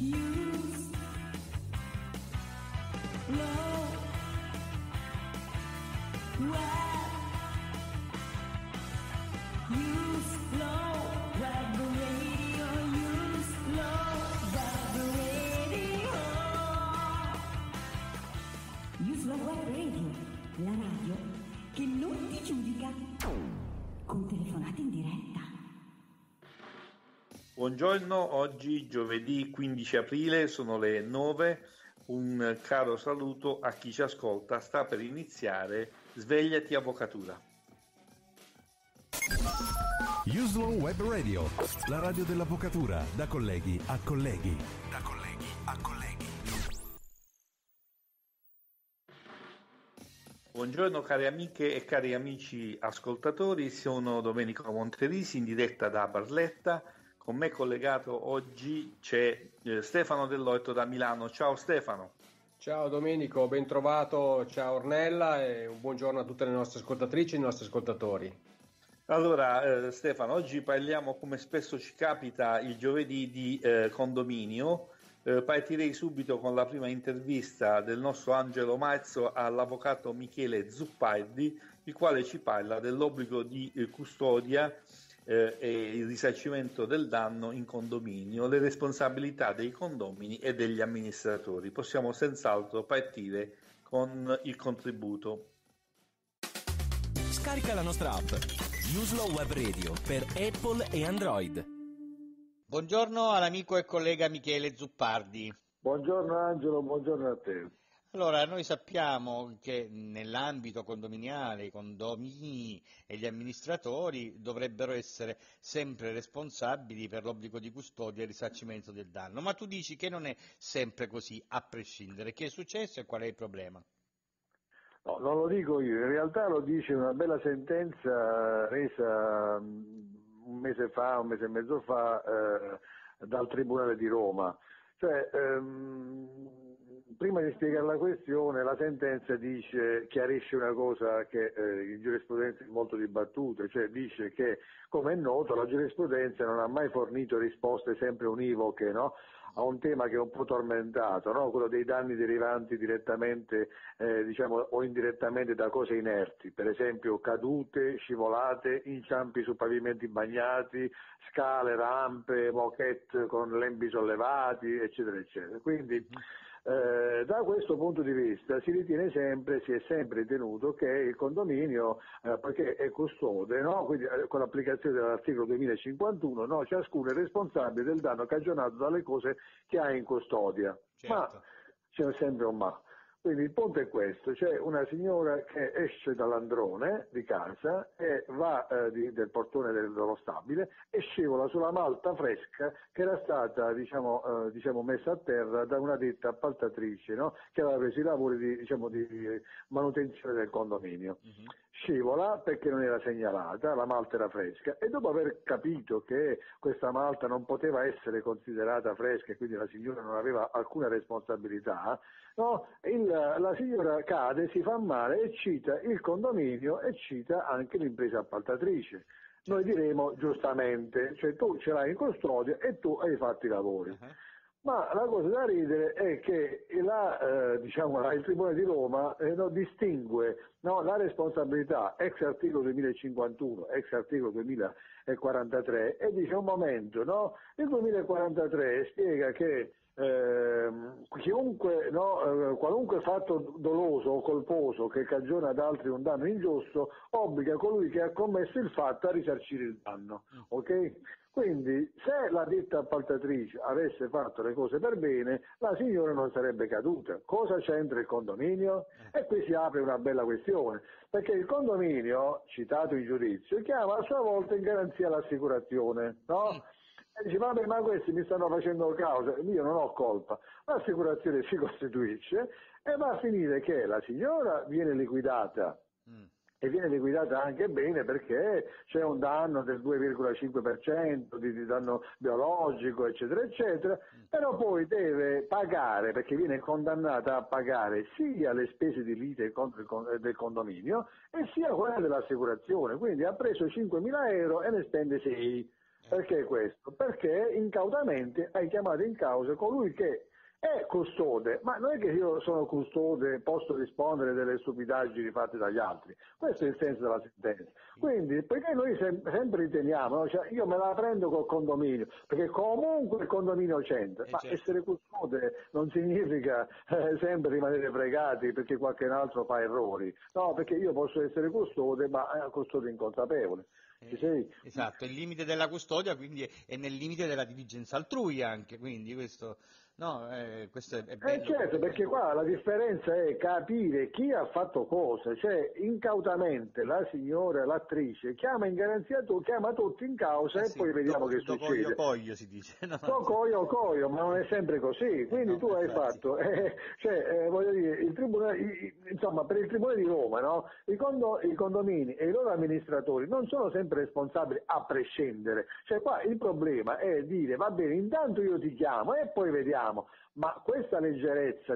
Use love. Wow. Buongiorno, oggi giovedì 15 aprile sono le 9. Un caro saluto a chi ci ascolta. Sta per iniziare Svegliati Avvocatura. Uslow Web Radio, la radio dell'avvocatura, da colleghi a colleghi. Da colleghi a colleghi. Buongiorno cari amiche e cari amici ascoltatori, sono Domenico Monterisi in diretta da Barletta. Con me collegato oggi c'è eh, Stefano Dell'Orto da Milano. Ciao Stefano. Ciao Domenico, ben trovato, ciao Ornella e un buongiorno a tutte le nostre ascoltatrici e i nostri ascoltatori. Allora eh, Stefano, oggi parliamo come spesso ci capita il giovedì di eh, condominio. Eh, partirei subito con la prima intervista del nostro Angelo Marzo all'avvocato Michele Zuppardi, il quale ci parla dell'obbligo di eh, custodia eh, e il risarcimento del danno in condominio, le responsabilità dei condomini e degli amministratori. Possiamo senz'altro partire con il contributo. Scarica la nostra app Uslow Web Radio per Apple e Android. Buongiorno all'amico e collega Michele Zuppardi. Buongiorno Angelo, buongiorno a te. Allora, noi sappiamo che nell'ambito condominiale i condomini e gli amministratori dovrebbero essere sempre responsabili per l'obbligo di custodia e risarcimento del danno, ma tu dici che non è sempre così, a prescindere. Che è successo e qual è il problema? No, non lo dico io, in realtà lo dice una bella sentenza resa mm, un mese fa, un mese e mezzo fa eh, dal Tribunale di Roma. Cioè, ehm, prima di spiegare la questione, la sentenza dice, chiarisce una cosa che eh, in giurisprudenza è molto dibattuta, cioè dice che, come è noto, la giurisprudenza non ha mai fornito risposte sempre univoche no? a un tema che è un po' tormentato, no? quello dei danni derivanti direttamente eh, diciamo, o indirettamente da cose inerti, per esempio cadute, scivolate, inciampi su pavimenti bagnati, scale, rampe, moquette con lembi sollevati, eccetera, eccetera. Quindi, eh, da questo punto di vista si ritiene sempre, si è sempre ritenuto che il condominio, eh, perché è custode, no? Quindi, eh, con l'applicazione dell'articolo 2051, no? ciascuno è responsabile del danno cagionato dalle cose che ha in custodia. Certo. Ma c'è sempre un ma. Quindi il punto è questo, c'è una signora che esce dall'androne di casa e va eh, di- del portone del- dello stabile e scivola sulla malta fresca che era stata diciamo, eh, diciamo, messa a terra da una ditta appaltatrice no? che aveva preso i lavori di, diciamo, di manutenzione del condominio. Scivola perché non era segnalata, la malta era fresca e dopo aver capito che questa malta non poteva essere considerata fresca e quindi la signora non aveva alcuna responsabilità, no? Il- la signora cade, si fa male e cita il condominio e cita anche l'impresa appaltatrice. Noi diremo giustamente, cioè tu ce l'hai in custodia e tu hai fatto i lavori. Ma la cosa da ridere è che la, eh, diciamo, il Tribunale di Roma eh, no, distingue no, la responsabilità ex articolo 2051, ex articolo 2043 e dice un momento, no? il 2043 spiega che ehm, chiunque, no, eh, qualunque fatto doloso o colposo che cagiona ad altri un danno ingiusto obbliga colui che ha commesso il fatto a risarcire il danno. ok? Quindi se la ditta appaltatrice avesse fatto le cose per bene, la signora non sarebbe caduta. Cosa c'entra il condominio? E qui si apre una bella questione, perché il condominio, citato in giudizio, chiama a sua volta in garanzia l'assicurazione, no? Dice, vabbè, ma questi mi stanno facendo causa, io non ho colpa. L'assicurazione si costituisce e va a finire che la signora viene liquidata. E viene liquidata anche bene perché c'è un danno del 2,5% di, di danno biologico, eccetera, eccetera, però poi deve pagare, perché viene condannata a pagare sia le spese di lite del condominio e sia quelle dell'assicurazione, quindi ha preso 5.000 euro e ne spende 6. Perché questo? Perché incautamente hai chiamato in causa colui che è custode, ma non è che io sono custode e posso rispondere delle stupidaggini fatte dagli altri, questo è il senso della sentenza. Quindi, perché noi sem- sempre riteniamo, no? cioè, io me la prendo col condominio, perché comunque il condominio c'entra, Eh, ma certo. essere custode non significa eh, sempre rimanere fregati perché qualcun altro fa errori, no, perché io posso essere custode, ma è custode inconsapevole. Sei? Esatto, il limite della custodia quindi è- è nel limite della diligenza altrui anche, quindi questo, no, eh, questo è, è Eh bello. certo, perché qua la differenza è capire chi ha fatto cosa, cioè incautamente la signora, l'attrice, chiama in garanzia tu, chiama tutti in causa Eh e sì, poi vediamo do- che do succede. Coglio, coglio si dice. no? So coio coio, ma non è sempre così, quindi no, tu hai infatti. fatto, eh, cioè, eh, voglio dire, il tribunale, insomma, per il Tribunale di Roma, no? I, condo- i condomini e i loro amministratori non sono sempre responsabili a prescindere, cioè qua il problema è dire, va bene, intanto io ti chiamo e poi vediamo, ma questa leggerezza,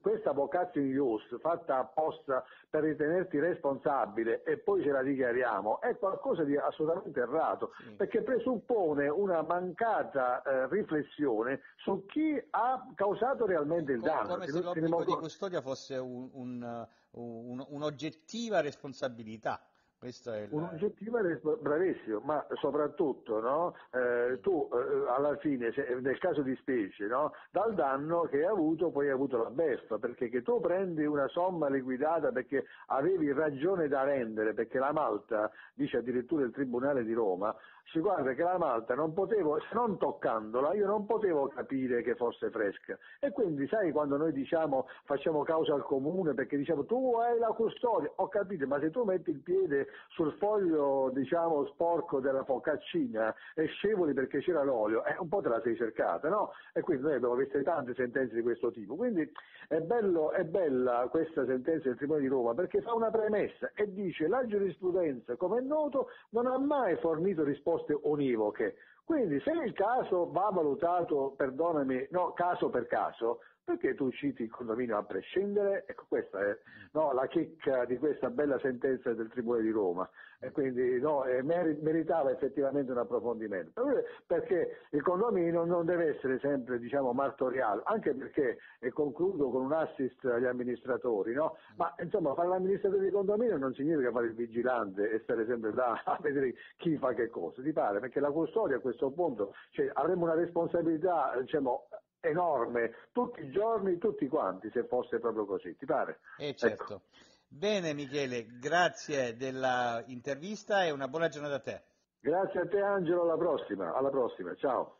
questa vocazio in ius fatta apposta per ritenerti responsabile e poi ce la dichiariamo, è qualcosa di assolutamente errato, Sì. perché presuppone una mancata eh, riflessione su chi ha causato realmente il danno. Come se l'obbligo di custodia fosse un- un, un- un'oggettiva responsabilità. È il... Un'oggettiva resp- bravissimo, ma soprattutto no, eh, tu eh, alla fine, se- nel caso di specie, no, dal danno che hai avuto poi hai avuto la beffa, perché che tu prendi una somma liquidata perché avevi ragione da rendere, perché la Malta, dice addirittura il Tribunale di Roma, si guarda che la Malta non potevo, se non toccandola, io non potevo capire che fosse fresca. E quindi sai quando noi diciamo facciamo causa al comune perché diciamo tu hai la custodia, ho capito, ma se tu metti il piede sul foglio diciamo sporco della focaccina e scevoli perché c'era l'olio, eh, un po' te la sei cercata, no? E quindi noi abbiamo visto tante sentenze di questo tipo. Quindi è, bello, è bella questa sentenza del Tribunale di Roma perché fa una premessa e dice la giurisprudenza, come è noto, non ha mai fornito risposte univoche. Quindi se il caso va valutato, perdonami, no, caso per caso, perché tu citi il condominio a prescindere? Ecco, questa è no, la chicca di questa bella sentenza del Tribunale di Roma. E quindi no, eh, meri- meritava effettivamente un approfondimento. Perché il condominio non deve essere sempre diciamo, martoriale, anche perché, e concludo con un assist agli amministratori, no? ma insomma fare l'amministratore di condominio non significa fare il vigilante e stare sempre là a vedere chi fa che cosa, ti pare? Perché la custodia a questo punto cioè, avremmo una responsabilità diciamo, enorme tutti i giorni, tutti quanti, se fosse proprio così, ti pare? Eh, certo. Ecco. Bene Michele, grazie della intervista e una buona giornata a te. Grazie a te Angelo, alla prossima, alla prossima, ciao.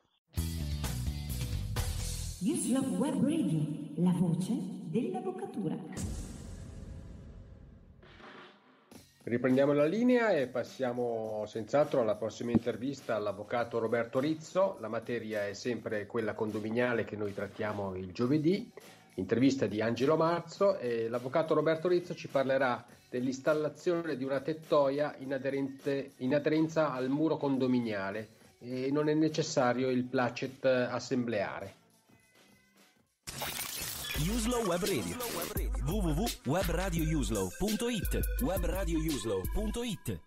Uselove Web Radio, la voce dell'avvocatura. Riprendiamo la linea e passiamo senz'altro alla prossima intervista all'avvocato Roberto Rizzo. La materia è sempre quella condominiale che noi trattiamo il giovedì. Intervista di Angelo Marzo e l'avvocato Roberto Rizzo ci parlerà dell'installazione di una tettoia in, aderenza al muro condominiale e non è necessario il placet assembleare. Uslow Web Radio www.webradiouslow.it webradiouslow.it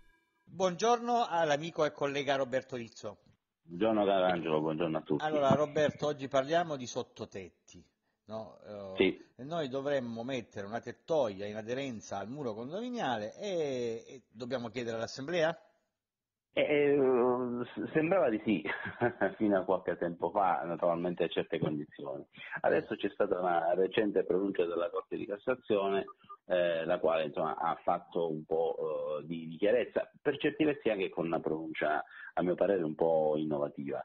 Buongiorno all'amico e collega Roberto Rizzo. Buongiorno caro Angelo, buongiorno a tutti. Allora Roberto, oggi parliamo di sottotetti. No? Eh, Sì. Noi dovremmo mettere una tettoia in aderenza al muro condominiale e, e dobbiamo chiedere all'assemblea? Eh, eh, sembrava di sì, fino a qualche tempo fa, naturalmente a certe condizioni. Adesso c'è stata una recente pronuncia della Corte di Cassazione, eh, la quale insomma, ha fatto un po' eh, di, di chiarezza, per certi versi anche con una pronuncia, a mio parere, un po' innovativa.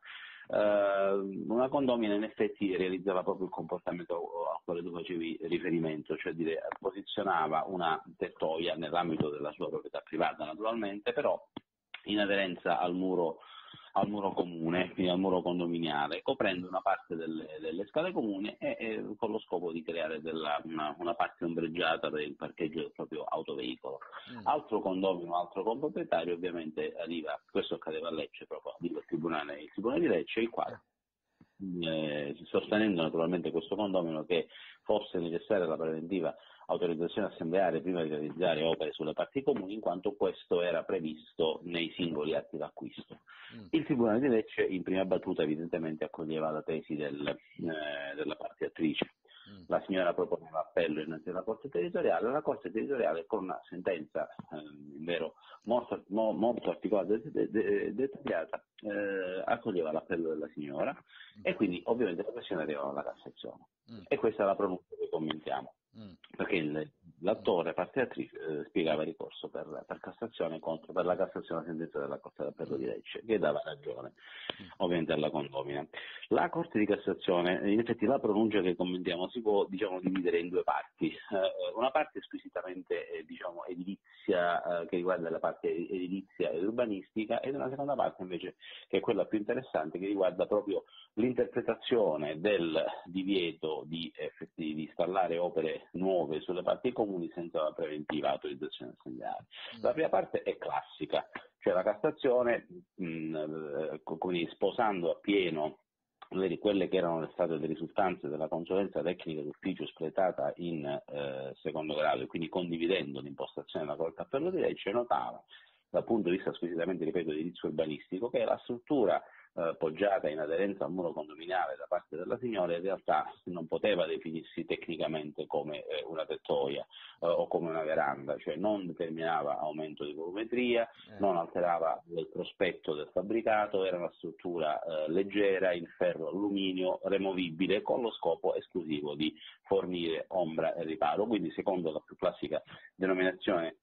Eh, una condomina in effetti realizzava proprio il comportamento al quale tu facevi riferimento, cioè dire, posizionava una tettoia nell'ambito della sua proprietà privata naturalmente, però in aderenza al muro, al muro comune, quindi al muro condominiale, coprendo una parte delle, delle scale comuni e, e con lo scopo di creare della- una, una parte ombreggiata per il parcheggio del proprio autoveicolo. Mm. Altro condomino, altro comproprietario ovviamente arriva, questo accadeva a Lecce proprio, il tribunale, il tribunale di Lecce, il quale eh, sostenendo naturalmente questo condomino che fosse necessaria la preventiva autorizzazione assembleare prima di realizzare opere sulle parti comuni, in quanto questo era previsto nei singoli atti d'acquisto. Mm. Il Tribunale di Lecce in prima battuta evidentemente accoglieva la tesi del, eh, della parte attrice. Mm. La signora proponeva appello innanzi alla Corte territoriale, la Corte territoriale con una sentenza eh, in vero molto, mo, molto articolata e dettagliata eh, accoglieva l'appello della signora mm. e quindi ovviamente la questione arrivava alla Cassazione. Mm. E questa è la pronuncia che commentiamo. Mm. Perché il, l'attore, parte attrice, eh, spiegava il ricorso per, per, Cassazione contro, per la Cassazione sentenza della Corte d'Appello di Lecce, che dava ragione mm. ovviamente alla condomina. La Corte di Cassazione, in effetti la pronuncia che commentiamo si può diciamo, dividere in due parti. Eh, una parte squisitamente eh, diciamo, edilizia, eh, che riguarda la parte edilizia e urbanistica, ed una seconda parte invece che è quella più interessante, che riguarda proprio l'interpretazione del divieto di, di, di installare opere nuove sulle parti comuni senza la preventiva autorizzazione assembleare. La prima parte è classica, cioè la Cassazione, mh, mm, eh, sposando appieno le, quelle che erano state le risultanze della consulenza tecnica d'ufficio espletata in eh, secondo grado e quindi condividendo l'impostazione della Corte Appello di Legge, notava dal punto di vista squisitamente, ripeto, di inizio urbanistico, che la struttura eh, poggiata in aderenza al muro condominiale da parte della signora in realtà non poteva definirsi tecnicamente come eh, una tettoia eh, o come una veranda, cioè non determinava aumento di volumetria, eh. non alterava il prospetto del fabbricato, era una struttura eh, leggera in ferro alluminio removibile con lo scopo esclusivo di fornire ombra e riparo, quindi secondo la più classica denominazione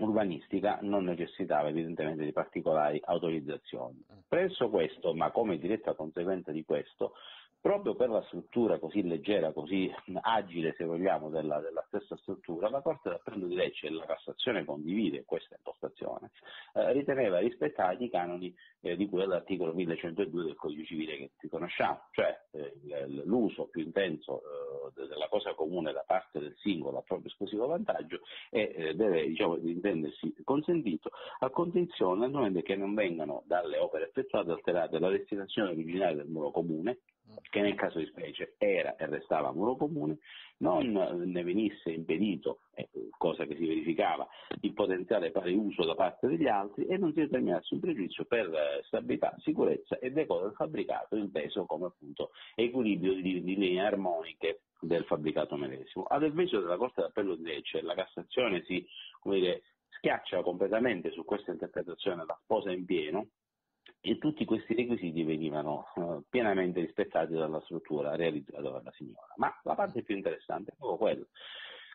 urbanistica non necessitava evidentemente di particolari autorizzazioni. Mm. Presso questo, ma come diretta conseguenza di questo, proprio per la struttura così leggera, così agile se vogliamo della, della stessa struttura, la Corte d'Appello di Lecce e la Cassazione condivide questa impostazione, eh, riteneva rispettati i canoni eh, di cui all'articolo 1102 del Codice Civile che ti conosciamo, cioè eh, l'uso più intenso eh, della cosa comune da parte del singolo a proprio esclusivo vantaggio e eh, deve diciamo, intendersi consentito a condizione che non vengano dalle opere effettuate alterate la destinazione originale del muro comune che nel caso di specie era e restava muro comune, non ne venisse impedito, cosa che si verificava, il potenziale pari uso da parte degli altri e non si determinasse un pregiudizio per stabilità, sicurezza e decoro del fabbricato inteso come appunto equilibrio di, di linee armoniche del fabbricato medesimo. Ad avviso della Corte d'Appello di Lecce, la Cassazione si dire, schiaccia completamente su questa interpretazione, la sposa in pieno, e tutti questi requisiti venivano uh, pienamente rispettati dalla struttura realizzata dalla signora. Ma la parte più interessante è proprio quella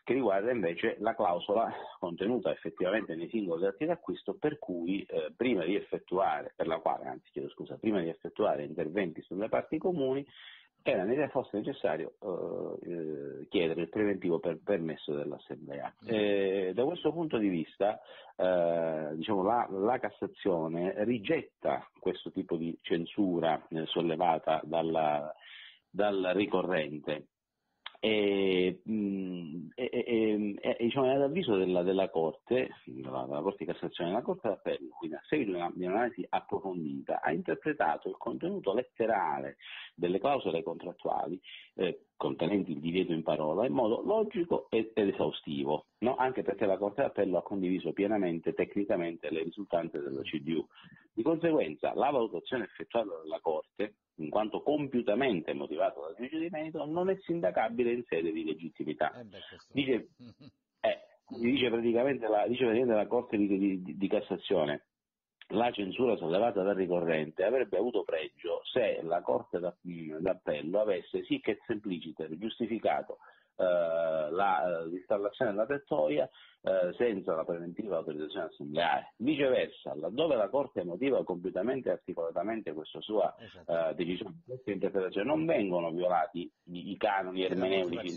che riguarda invece la clausola contenuta effettivamente nei singoli atti d'acquisto per cui eh, prima di effettuare, per la quale, anzi chiedo scusa, prima di effettuare interventi sulle parti comuni era fosse necessario eh, eh, chiedere il preventivo per permesso dell'Assemblea. Mm. Eh, da questo punto di vista eh, diciamo, la, la, Cassazione rigetta questo tipo di censura eh, sollevata dalla, dal ricorrente e, mh, e, e, e diciamo, ad avviso della, della Corte, della, della, Corte di Cassazione e della Corte d'Appello, quindi a seguito di, una, di un'analisi approfondita, ha interpretato il contenuto letterale delle clausole contrattuali eh, contenenti il divieto in parola in modo logico ed, ed esaustivo, no? anche perché la Corte d'Appello ha condiviso pienamente tecnicamente le risultanze della CDU. Di conseguenza la valutazione effettuata dalla Corte in quanto compiutamente motivato dal giudice di merito, non è sindacabile in sede di legittimità. Eh beh, dice, eh, dice, praticamente la, dice, praticamente la, Corte di, di, di, Cassazione la censura sollevata dal ricorrente avrebbe avuto pregio se la Corte d'Appello avesse sì che sempliciter giustificato la, l'installazione della tettoia eh, senza la preventiva autorizzazione assembleare. Viceversa, laddove la Corte motiva compiutamente e articolatamente questa sua esatto. eh, decisione, questa interpretazione, non vengono violati i, i canoni ermeneutici.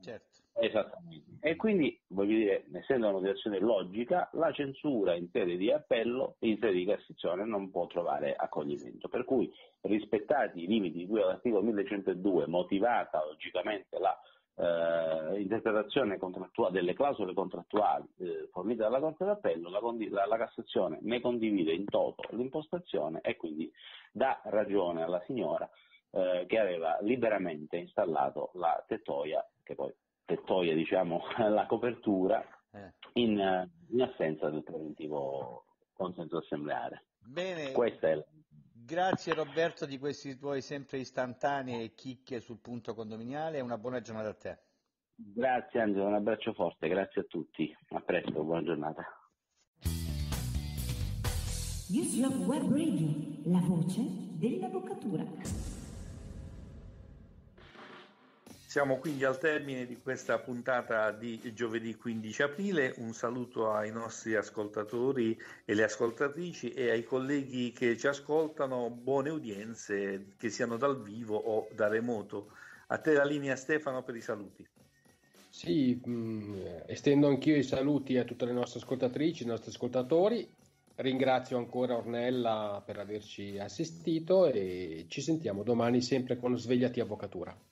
Certo. Esattamente. E quindi, voglio dire, essendo una motivazione logica, la censura in sede di appello, in sede di Cassazione, non può trovare accoglimento. Per cui, rispettati i limiti di cui all'articolo 1102, motivata logicamente la eh, interpretazione delle clausole contrattuali eh, fornite dalla Corte d'Appello, la, la, la, Cassazione ne condivide in toto l'impostazione e quindi dà ragione alla signora eh, che aveva liberamente installato la tettoia che poi toglie diciamo, la copertura Eh. in, in assenza del preventivo consenso assembleare. Bene, Questa è la- grazie Roberto di questi tuoi sempre istantanei e chicche sul punto condominiale e una buona giornata a te. Grazie Angelo, un abbraccio forte, grazie a tutti, a presto, buona giornata. Newslog Web Radio, la voce dell'avvocatura. Siamo quindi al termine di questa puntata di giovedì 15 aprile. Un saluto ai nostri ascoltatori e le ascoltatrici e ai colleghi che ci ascoltano. Buone udienze, che siano dal vivo o da remoto. A te la linea Stefano per i saluti. Sì, mh, estendo anch'io i saluti a tutte le nostre ascoltatrici, i nostri ascoltatori. Ringrazio ancora Ornella per averci assistito e ci sentiamo domani sempre con Svegliati Avvocatura.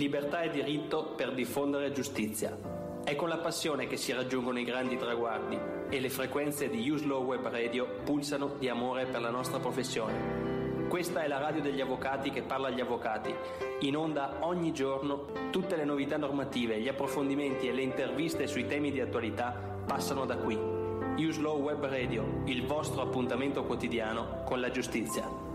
Libertà e diritto per diffondere giustizia. È con la passione che si raggiungono i grandi traguardi e le frequenze di Uslow Web Radio pulsano di amore per la nostra professione. Questa è la radio degli avvocati che parla agli avvocati. In onda ogni giorno tutte le novità normative, gli approfondimenti e le interviste sui temi di attualità passano da qui. Uslow Web Radio, il vostro appuntamento quotidiano con la giustizia.